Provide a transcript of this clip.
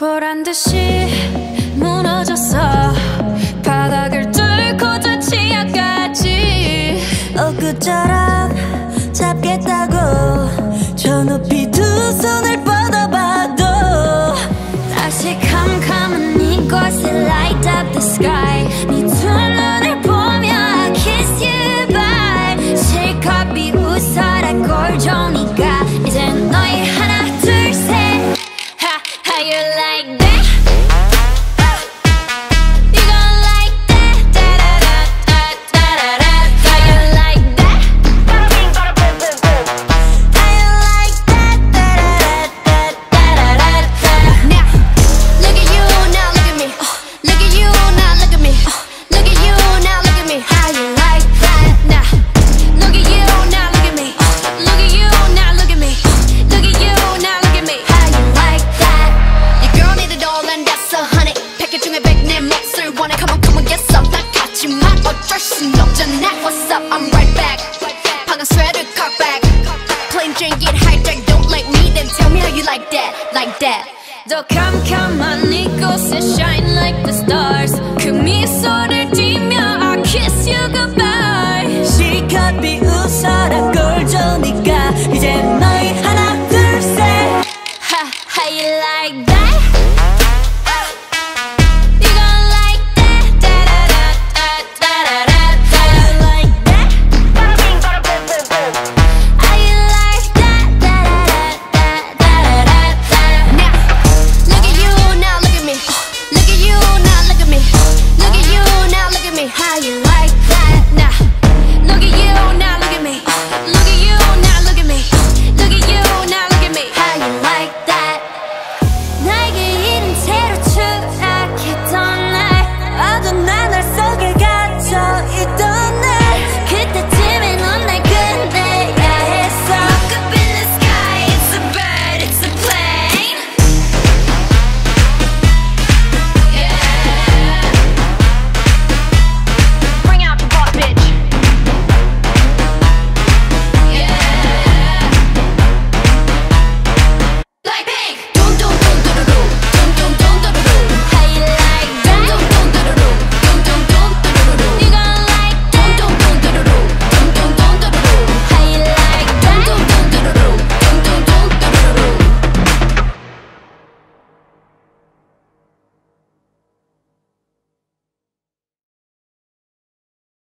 보란 듯이 무너졌어. 바닥을 뚫고 저 치아까지. 엊그처럼 잡겠다고 저 높이 두 손을 뻗어봐도 다시 캄캄한 이곳에 light up the sky 방금 sweater cut back Plain Jane get hijacked Don't like me then tell me how you like that Like that 더 캄캄한 이곳에 shine like the stars 그 미소를 띠며 I kiss you goodbye 실컷 비웃어라 꼴 좋으니까 이제 너희